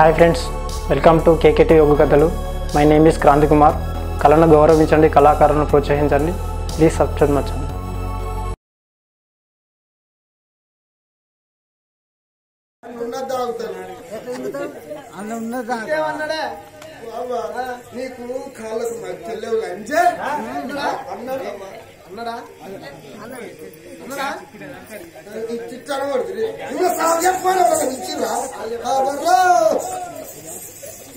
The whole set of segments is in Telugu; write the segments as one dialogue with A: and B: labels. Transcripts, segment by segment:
A: Hi friends welcome to KKT యోగ కథలు my name is Kranthi Kumar కళను గౌరవించండి కళాకారులను ప్రోత్సహించండి ప్లీజ్ సబ్స్క్రైబ్ మచ్చండి
B: నీకు కాళ్ళకు మధ్యలో లంజే అన్నాడు అన్నాడా అన్నాడా ఇచ్చాను పడుతుంది నువ్వు సాగు చెప్పాను ఇచ్చిరా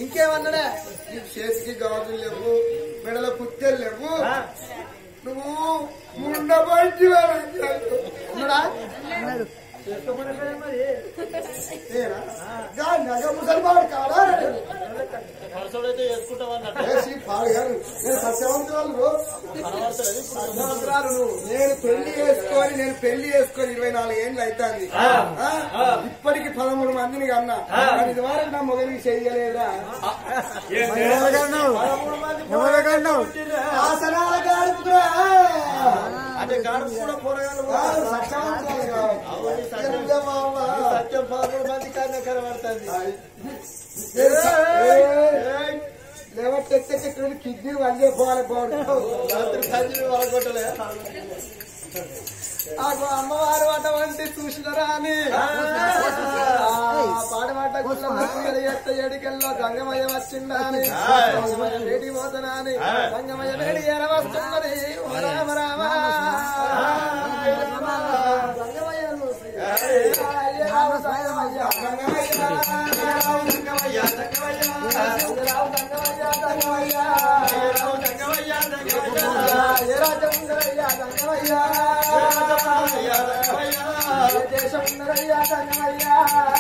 B: ఇంకేమన్నాడే? నీకు చేతికి గాజులు లేవు మెడల పుట్టెలు లేవు. నువ్వు ముండ బయటి ముసలివాడు కాడా. నేను పెళ్ళి చేసుకొని నేను పెళ్ళి చేసుకొని ఇరవై నాలుగు ఏళ్ళు అవుతుంది ఇప్పటికి పదమూడు మందిని కన్నా కానీ ఇది వరకు నా మొగలికి చేయలేదురా పదమూడు మంది ఆసనాల గాడుపురా అంటే గాడుపు కూడా పోరగాళ్ళు.
C: సత్యం. పదమూడు మంది కన్నా కనబడుతుంది
B: లేవట్టే కిడ్నీ వందే పోవాలి బాగుంటుంది
C: రాత్రి సంజీవి వరగొట్టలే
B: నాకు అమ్మవారు అటువంటి చూసినరా అని. పాడమాట ఎత్త ఏడికెళ్ళో గంగమయ్య వచ్చిందా అని. గంగమయ్య వేడి పోతనా అని. గంగమయ్య వేడి ఎర వస్తున్నది ఓ రామ రామ. గంగమయ్య, గంగమయ్య, రావు గంగమయ్య, గంగమయ్య,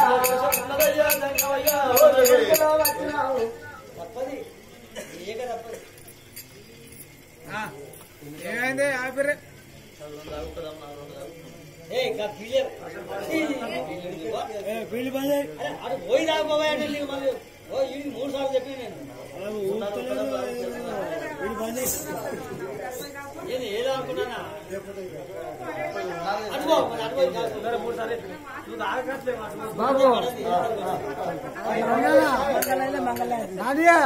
B: రావు గంగమయ్య, గంగమయ్య, ఏ రాజ్యం ఉందరయ్యా
D: ఏమైంది? ఆపిరే
E: పోయి మూడు సార్లు చెప్పిన నేను నేను ఏదో అనుకున్నానా అడుగో కాదు. మూడు సార్లు. నువ్వు తాగట్లేవు.
D: బాబు నాదియా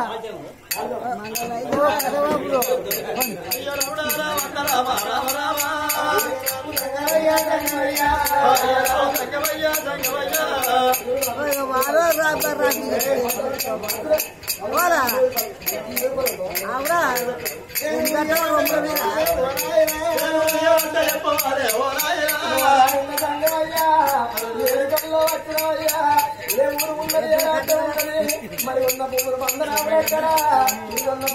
D: వారా రాబా
B: ಕರ ಇದೊಂದು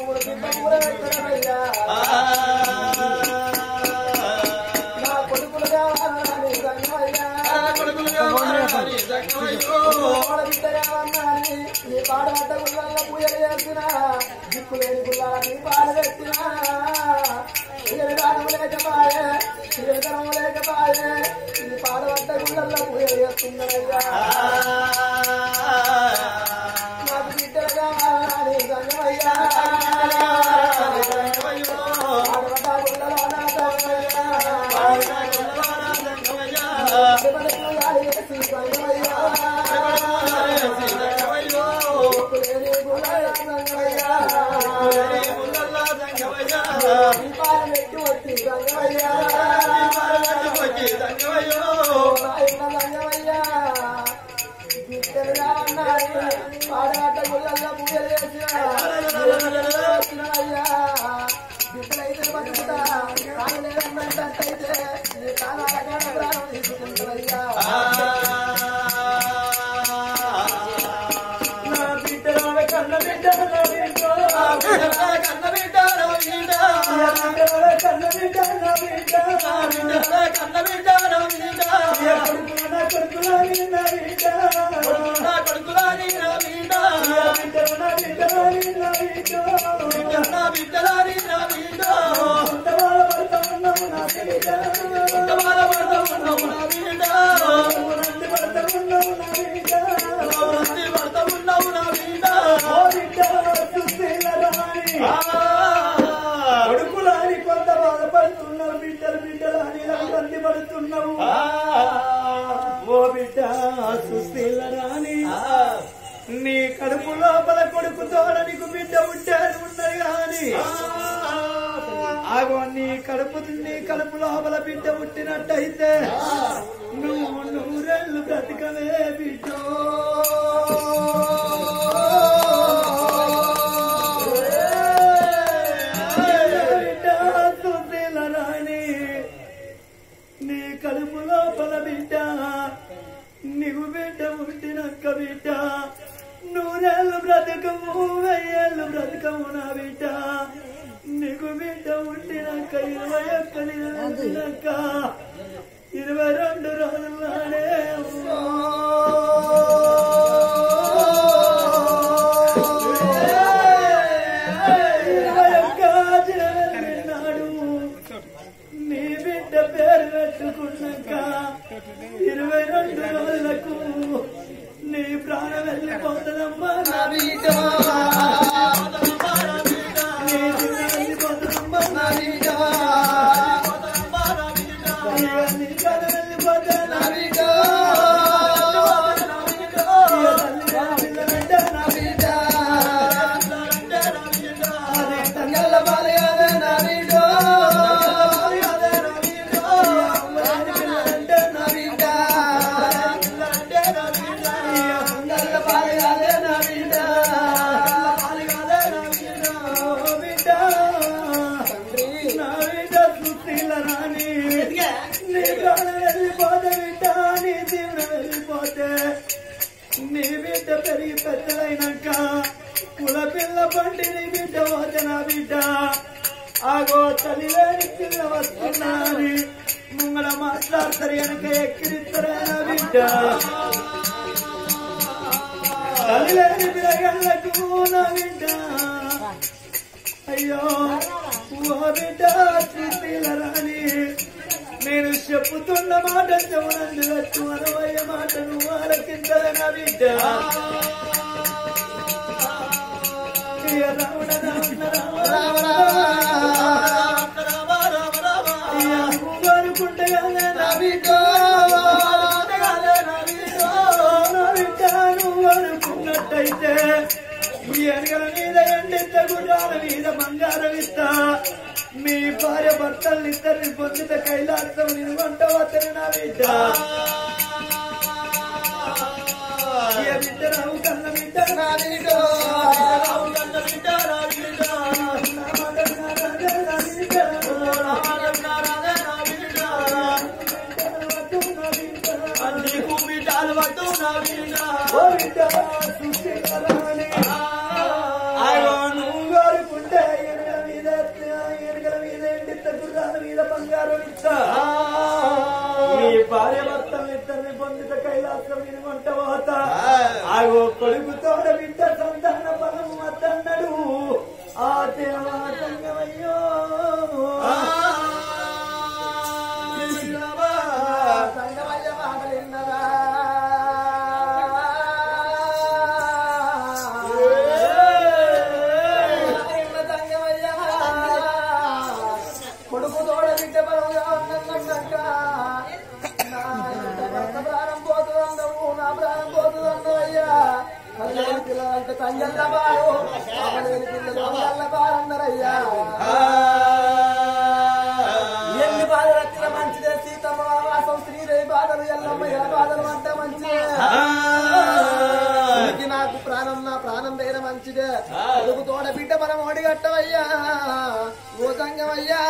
B: సంగమయ్యా సంగమయ్యా
C: కొడుకులని కొంత బాధపడుతున్నారు బిడ్డలు బిడ్డలు అని ఇబ్బంది పడుతున్నావు. ఓ బిడ్డ సుశీల రాణి. నీ కడుపు లోపల కొడుకు నీకు బిడ్డ ఉంటారు ఉన్నది కానీ. ఆగో నీ కడుపు నీ కడుపు లోపల బిడ్డ పుట్టినట్టయితే నువ్వు నూరెళ్ళు బ్రతికవే బిడ్డ బిడ్డ. పుట్టినక్క బిడ్డ నూరేళ్ళు బ్రతకము వెయ్యేళ్ళు బ్రతకము నా బిడ్డ. నీకు బిడ్డ ఉండినాక ఇరవై ఒక్క ఇరవై రెండు రోజుల్లో నీ బిడ్డ పెరిగి పెద్దలైనాక కుల పిల్ల పండి నీ బిడ్డ పోతే నా బిడ్డ. ఆగో తల్లి లేని పిల్ల వస్తున్నాని ముంగడ మాట్లాడతారు వెనక ఎక్కిరిస్తారా నా బిడ్డ. తల్లి లేని పిల్లగళ్ళకు నా బిడ్డ. అయ్యో ఓ బిడ్డ శ్రీశీల రాణి. నేను చెప్పుతున్న మాట చెవునందు వచ్చు అనవయ్య మాట నువ్వు ఆలకించద నా బిడ్డ రావణ రావణ రామ రామ అనుకుంటే నా బిడ్డ? నువ్వు అనుకున్నట్టయితే ఈ అనగల మీద ఎండిత గుర్రాల మీద బంగారం ఇస్తా. మీ భార్య భర్తలు ఇద్దరిని పొందిత కైలాసం నేను వంట వద్దరు నా బిడ్డ బిడ్డ రావు కన్న బిడ్డ? నా బిడ్డ. రావు కన్న బిడ్డ. నేను వంట పోత ఆగో కొడుకు తోడ బిడ్డ సంతాన ఆ దేవా మనం సంగమయ్యా.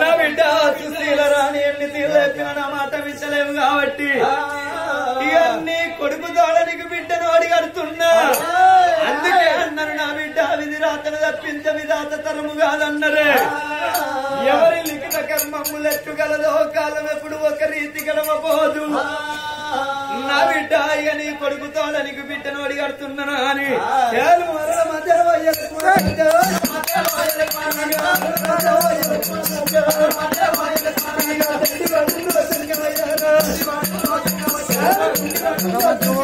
B: నా బిడ్డ సుశీల రాణి ఎన్ని తీర్లేపిన నా మాట వింటలేవు కాబట్టి ఇవన్నీ కొడుకు తోడనికి బిడ్డను అడిగడుతున్నా అందుకే అన్నారు నా బిడ్డ విధి రాతను తప్పించ విధాత తరము కాదన్నరే. ఎవరి లిఖిత కర్మము లెట్టుగలదో కాలం ఎప్పుడు ఒక రీతి గడవబోదు. ఇక నీ కొడుకు తోడనికి బిడ్డను అడిగడుతున్నా అని. మధ్య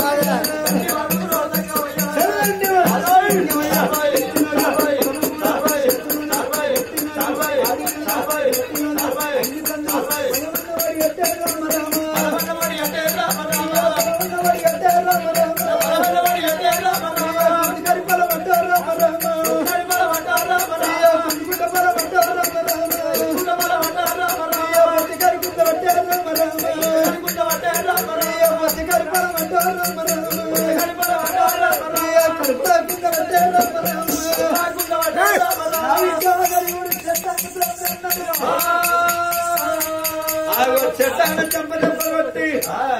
C: చెట్టాన చంపదెబ్బగొట్టి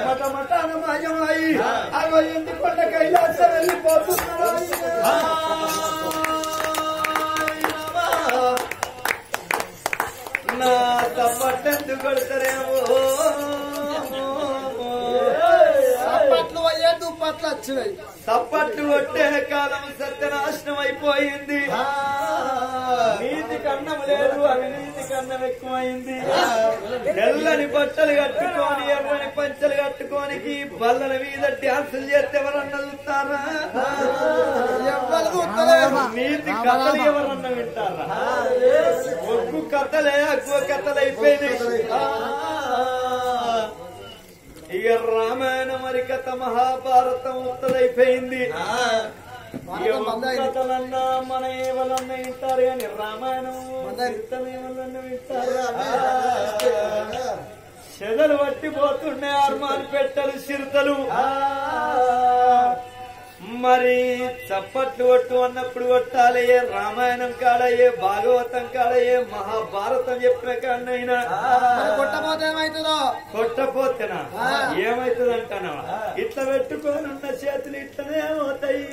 C: మట మటాన మాయమాయి అగో ఇంటి కొండ కైలాసం వెళ్ళిపోతున్నాడు నా తప్పట్టెందుకు కొడతారేమో
B: అప్పట్లు అయ్యే దుప్పట్లు వచ్చినాయి.
C: తప్పట్లు కొట్టే కాలం సత్యనాశనం అయిపోయింది. నీతి కన్నం లేదు అవినీతి కన్నం ఎక్కువైంది. తెల్లని బట్టలు కట్టుకొని ఎర్రని పంచలు కట్టుకొని బల్లల మీద డ్యాన్సులు చేస్తే ఎవరన్నా చూస్తారా? నీతి కథలు ఎవరన్నా వింటారా? ఒగ్గు కథలే అగ్గు కథలు అయిపోయినాయి ఇక రామాయణ మరి కథ మహాభారతం ఉత్తరైపోయింది కథలన్నా మన ఏవలన్నా వింటారు కానీ రామాయణం వింటారా చెదలు పట్టిపోతుండే ఆర్మాన్ పెట్టలు చిరుతలు మరి చప్పట్లు కొట్టు అన్నప్పుడు కొట్టాలి ఏ రామాయణం కాడయ్యే భాగవతం కాడయ్యే మహాభారతం చెప్పిన కాడైనా
B: మరి కొట్టపోతే ఏమవుతుందో
C: కొట్టపోతేనా? ఏమైతుందంటానా ఇట్లా పెట్టుకొని ఉన్న చేతులు ఇట్లనే అవుతాయి.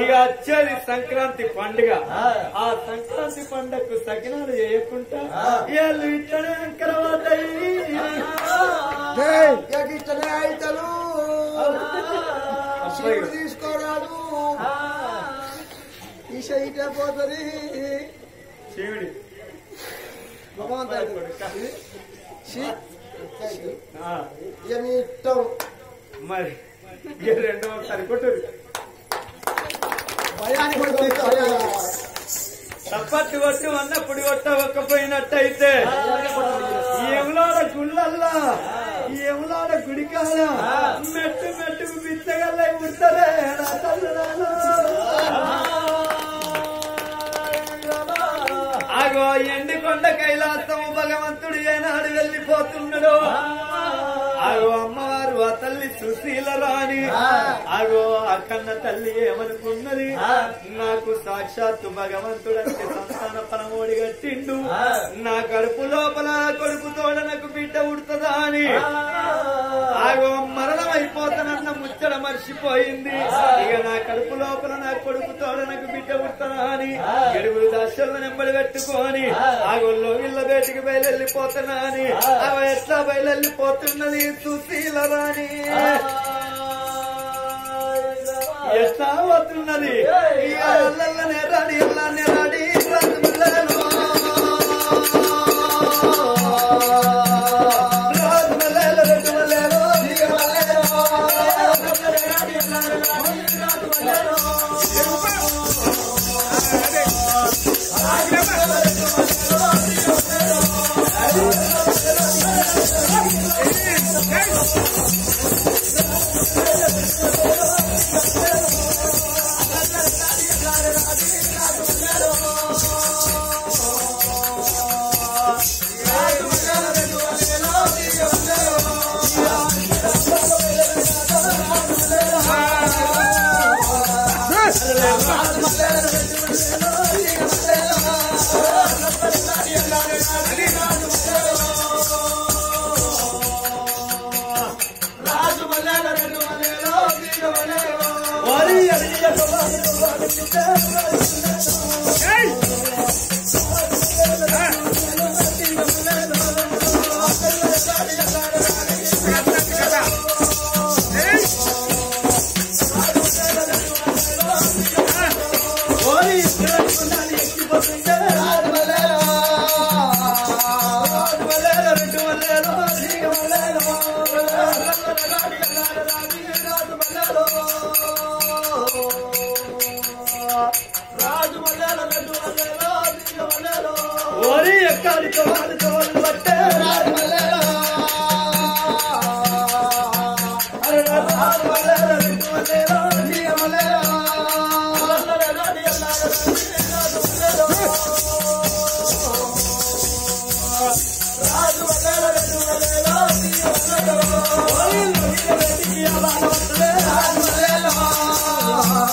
C: ఇక వచ్చేది సంక్రాంతి పండుగ. ఆ. సంక్రాంతి పండుగకు సకినాలు చేయకుండా వీళ్ళు ఇట్లనే అంకరమవుతాయి.
B: ఇట్లనే అవుతారు శివుడు తీసుకోరాదు ఈ ఇటే పోతుంది.
C: శివుడి.
B: భగవంతుడు. ఇష్టం.
C: మరి సరికొట్టు
B: భయాన్ని కూడా తీసుకోవాలి.
C: తప్పట్టు కొట్టు అన్నప్పుడు కొట్టవకపోయినట్టయితే ఈ ఎములాడ గుళ్ళల్లా ఈ ఎములాడ గుడికాల మెట్టు మెట్టుకు బిచ్చగల్ల ఉంటలే అగో ఆగో ఎండి కొండ కైలాసము భగవంతుడు ఏనాడు వెళ్ళిపోతున్నాడు. ఆగో అమ్మవారు ఆ తల్లి సుశీల రాణి. ఆగో ఆ కన్న తల్లి ఏమనుకున్నది? నాకు సాక్షాత్తు భగవంతుడు అంటే సంతాన పరమోడి కట్టిండు. నా కడుపు లోపల కొడుకు తోడ నాకు బిడ్డ ఉడుతుందా అని. ఆగో మరణం అయిపోతానన్న ముచ్చట మర్చిపోయింది. ఇక నా కడుపు లోపల నా కొడుకు తోడ నాకు బిడ్డ ఉడుతుందా అని. ఎడుగులు దశలను నెంబడి పెట్టుకొని ఆగోల్లో ఇళ్ళ బయటికి బయలుపోతున్నా అని. అవి ఎట్లా బయలుపోతున్నది సుశీల రాణి. ఎట్లా వస్తున్నది ఇక I don't wanna love, love.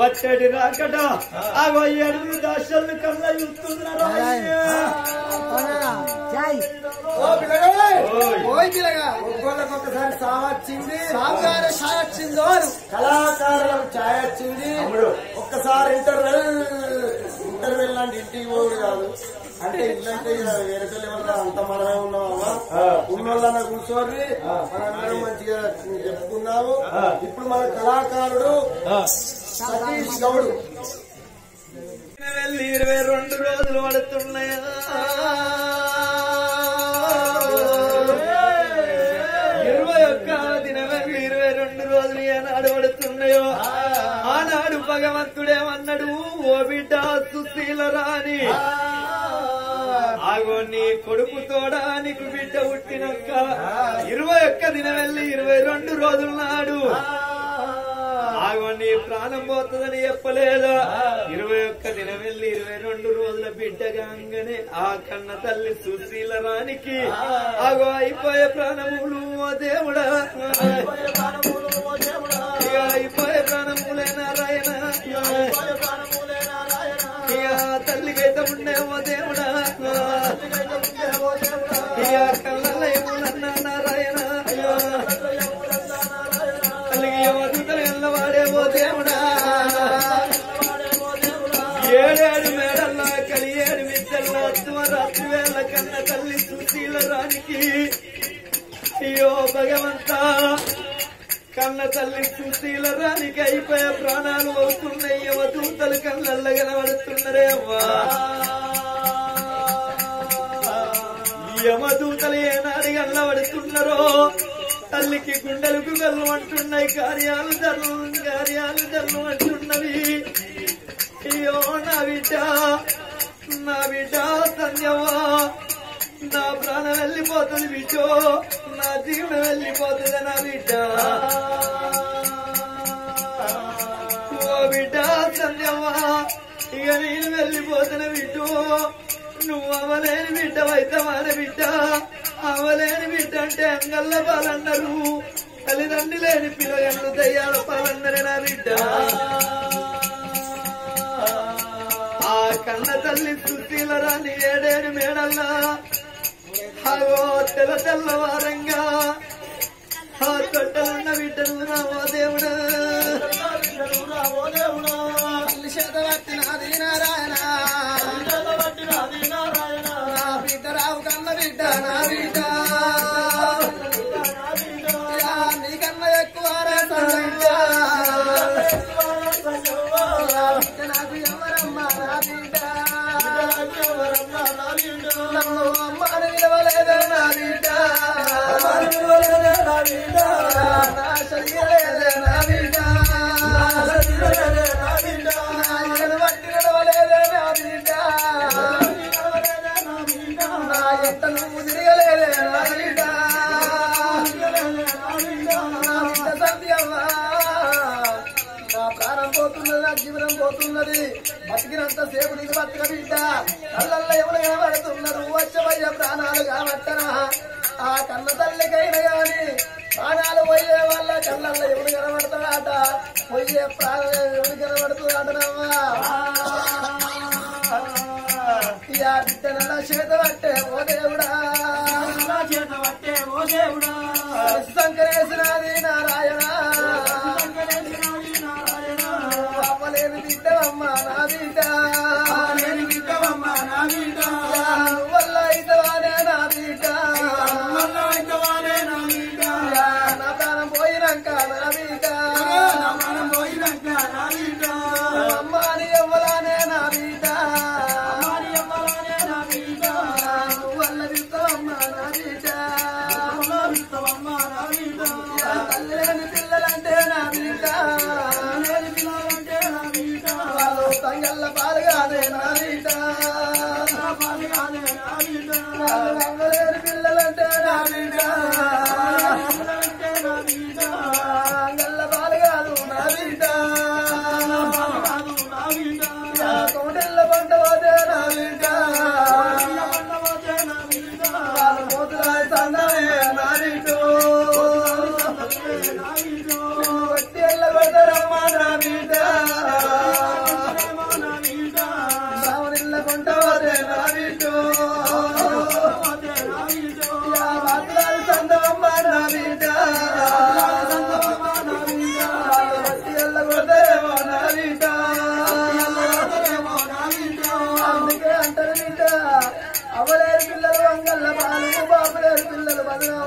C: వచ్చేటి రాకట. అగో ఎనిమిది దాశలు సావచ్చింది.
B: సాంగారు వచ్చిందో
C: కళాకారులకు ఛాయ్ వచ్చింది ఒక్కసారి ఇంటర్వెల్. ఇంటర్వెల్ లాంటి ఇంటికి పోడు కాదు. అంటే ఇక వేరే పిల్లలు అంత మనమే ఉన్నామమ్మా ఉన్నోళ్ళన్న కూర్చోర్రి. మనందరం మంచిగా చెప్పుకున్నాము ఇప్పుడు మన కళాకారుడు సతీష్ గౌడ్. వెళ్ళి ఇరవై రెండు రోజులు పడుతున్నాయా? ఇరవై ఒక్క దిన వెళ్ళి ఇరవై రెండు రోజులు ఏనాడు పడుతున్నాయో? ఆనాడు భగవంతుడేమన్నాడు ఓ బిడ్డ సుశీల రాని ఆగో నీ కొడుకు తోడా నీకు బిడ్డ పుట్టినక్క. ఇరవై ఒక్క దిన వెళ్ళి ఇరవై రెండు రోజుల నాడు ఆగో నీ ప్రాణం పోతుందని చెప్పలేదా? ఇరవై ఒక్క దినం వెళ్ళి ఇరవై రెండు రోజుల బిడ్డగానే ఆ కన్న తల్లి సుశీల రానికి ఆగో అయిపోయే ప్రాణములు ఓ దేవుడా? అయిపోయే ప్రాణములే నారాయణ. తల్లికైతే ఉండే ఓ దేవుడా? కలియేడు రాత్రి వేళ కన్న తల్లి సుశీల రానికి అయ్యో భగవంత కన్న తల్లి సుశీల రానికి అయిపోయే ప్రాణాలు అవుతున్నాయి యువదూతలు కళ్ళల్లో కనబడుతున్నారే అవ్వా యమదూతలు ఏనాడు కళ్ళబడుతున్నారో తల్లికి గుండెలకు గల్లు అంటున్నాయి కార్యాలు ధర్మం కార్యాలు ధర్మం అంటున్నవి అయ్యో నా బిడ్డ నా బిడ్డ సంజవా నా ప్రాణం వెళ్ళిపోతుంది బిడ్డో. నా జీవనం వెళ్ళిపోతుంది నా బిడ్డ. ఓ బిడ్డ సంజవా ఇక నేను వెళ్ళిపోతున్న బిడ్డో. నువ్వు అవలేని బిడ్డ వైద్యమాన బిడ్డ. అవలేని బిడ్డ అంటే అంగల్ల పాలన్నారు. తల్లిదండ్రి లేని పిల్లగన్ను దయ్యాల పాలన్నరే నా బిడ్డ. కన్న తల్లి సుశీల రాని ఏడేడు మేడల్లా. అగో తెల్ల తెల్లవారంగా. ఆ తొట్టలున్న బిడ్డలు రావో దేవుడు.
B: తల్లి చేత పట్టినది నారాయణ. నా బిడ్డ రావు కన్న బిడ్డ నా బిడ్డ. నీకన్నా ఎక్కువ నాకు ఎవరమ్మా నా బిడ్డ. పోతున్నది జీవనం పోతున్నది. బతికినంత సేపు నీకు బతక బిడ్డ కళ్ళల్లో కనబడుతున్నారు వచ్చబయ్య ప్రాణాలు కాబట్టరా ఆ కన్న తల్లికైనా గాని ప్రాణాలు పోయే వాళ్ళ కళ్ళల్లో ఎవరు కనబడతాడట పోయే ప్రాణం ఎవరు కనబడుతున్నాడనమ్మా యా బిడ్డ నల్ల చేత పట్టే ఓ దేవుడా. శంకరేశ్వరాది నారాయణ. అమ్మలేని బిడ్డవమ్మ నా బిడ్డ. యా, వల్ల ఇతవానే నా బిడ్డ. పిల్లలంటే నా బిడ్డ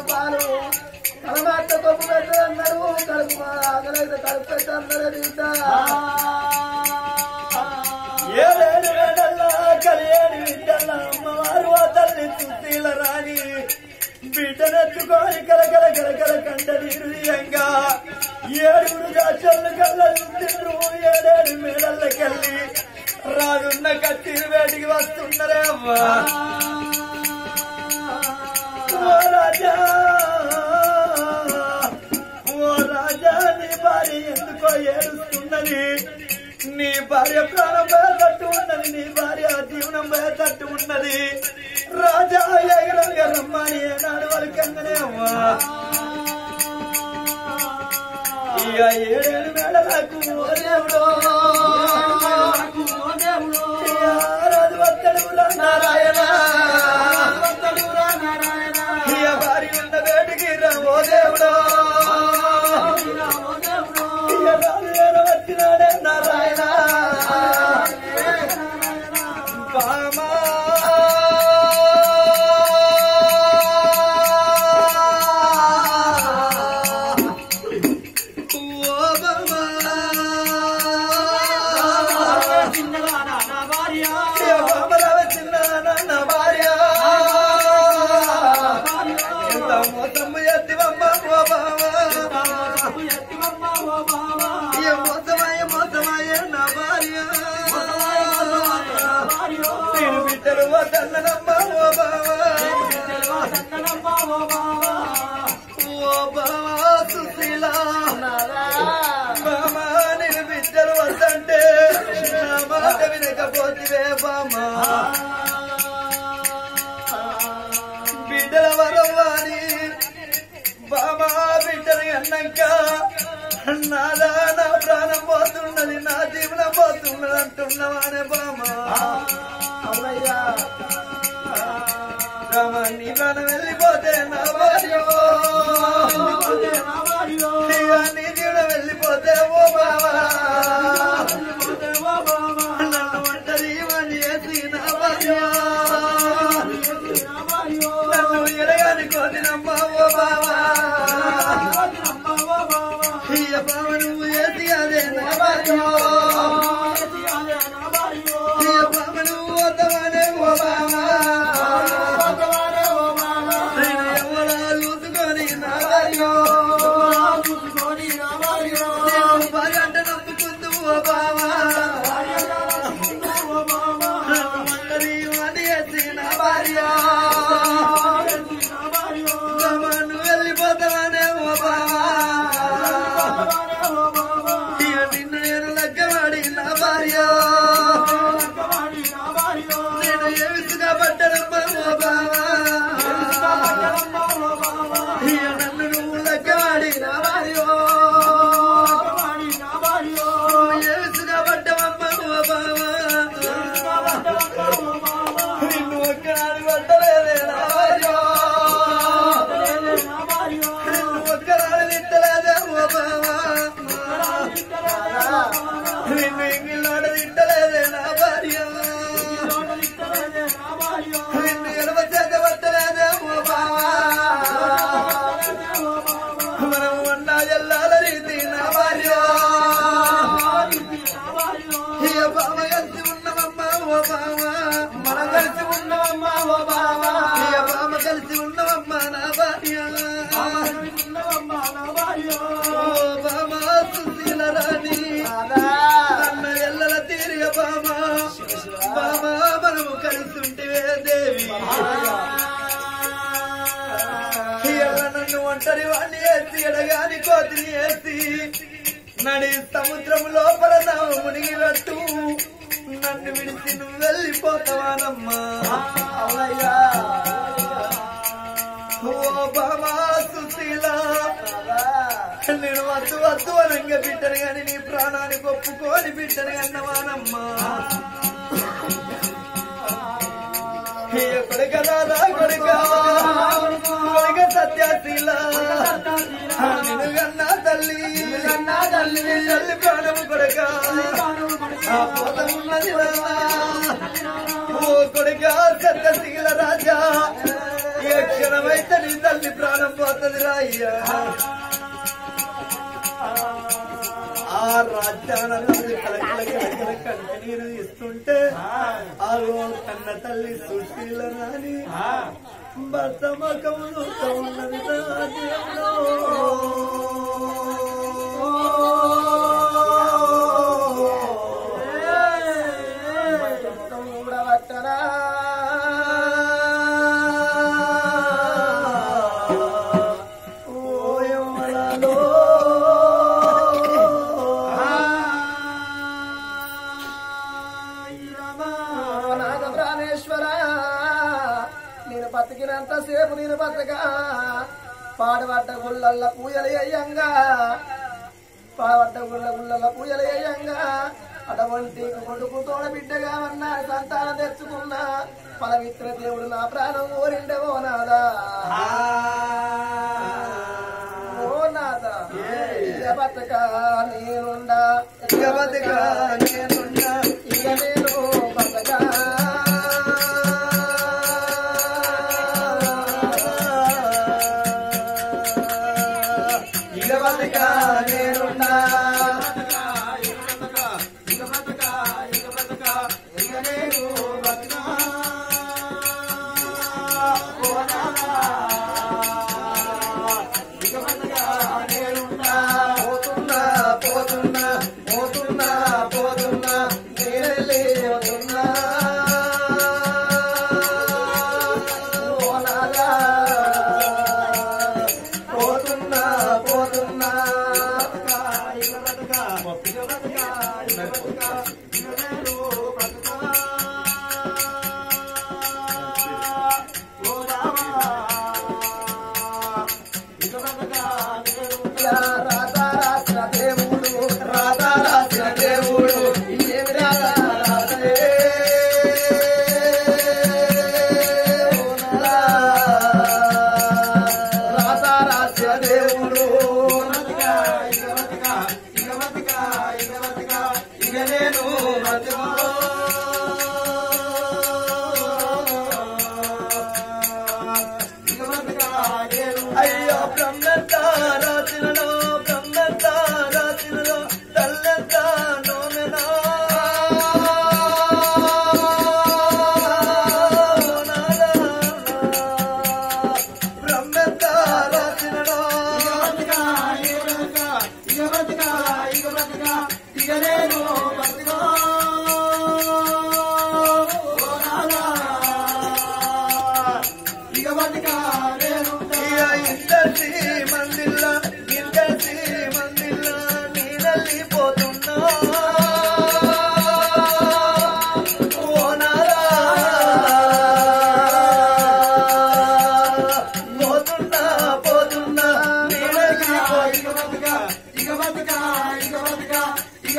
B: పాలు తలమాట కొప్పు పెట్టదన్నారు కడుపు మా ఆకలైతే కడుపు పెట్టన్నారు బిడ్డ
C: ఏడేడు వేడల్లా కలియేడు బిడ్డల్లా అమ్మవారు ఆ తల్లి సుశీల రాణి. బిడ్డనెత్తుకొని కలకల కలకల కంట నీరుయంగా ఏడుగురు దాచళ్ళు కళ్ళ ఏడేడు మేడల్లకెళ్ళి రాజున్న కత్తిరి వేటికి వస్తున్నారే అమ్మా. ఓ నీ భార్య ప్రాణం పోయేటట్టు ఉన్నది నీ భార్య జీవనం పోయేటట్టు ఉన్నది. రాజా ఎగరంగా రమ్మని ఏనాడు వరకంగానే అమ్మా. ఇక ఏడేడు మేడ నాకు దేవుడో. ఇక ఓ బామా ఓ బామా సుశీల బామా నేను బిడ్డలు వద్దంటే నా మాట వినకపోతివే బామా బిడ్డల వరవ్వాని బామా బిడ్డలు అన్నాక నాదా నా ప్రాణం పోతున్నది నా జీవనం పోతున్నది అంటున్నవానే బామా. రామ నీ ప్రాణం వెళ్ళిపోతే నా భార్య ఇక నీ జీవనం వెళ్ళిపోతే ఓ బావా. నన్ను ఒంటరి వాణ్ణి చేసి నా భార్య నన్ను ఎడగాని కోతినమ్మ ఓ బావా. బావ. నువ్వు చేసి అదే నా భార్య ఒంటరి వాణ్ణి వేసి ఎడగాని కోతిని వేసి నడి సముద్రం లోపల నా మునిగినట్టు. నన్ను విడిచి నువ్వు వెళ్ళిపోతావానమ్మా ఓ బామా సుశీల నేను వద్దు వద్దు అనంగా బిడ్డను గాని నీ ప్రాణానికి ఒప్పుకోని బిడ్డను అన్నవానమ్మా కొడుక రాదా కొడుక? సత్యశీల. నిన్ను కన్నా తల్లి. తల్లి ప్రాణము కొడుక. ఆ పోతమున్నది నాన్న. ఓ కొడుక సత్యశీల రాజా.
D: ఏ క్షణమైతే నీ తల్లి ప్రాణం పోతుంది రాయ్యా ఆ రాజ్యాన తల్లి కలకల ఇస్తుంటే ఆగో కన్న తల్లి సుశీల రాని
C: ಬತ್ತಮ ಕಮಲು ಕೌಂಡ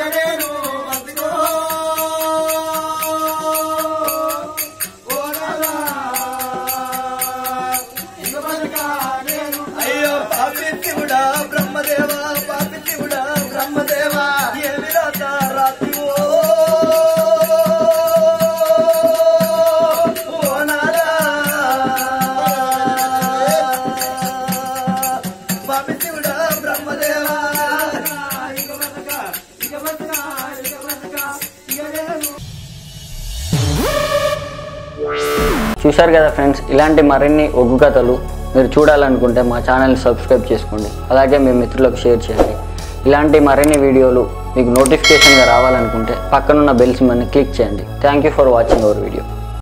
C: ఇక
F: చూశారు కదా ఫ్రెండ్స్ ఇలాంటి మరిన్ని ఒగ్గు కథలు మీరు చూడాలనుకుంటే మా ఛానల్ని సబ్స్క్రైబ్ చేసుకోండి. అలాగే మీ మిత్రులకు షేర్ చేయండి. ఇలాంటి మరిన్ని వీడియోలు మీకు నోటిఫికేషన్గా రావాలనుకుంటే పక్కనున్న బెల్స్ మని క్లిక్ చేయండి. Thank you for watching our video